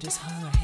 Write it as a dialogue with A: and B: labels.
A: just hung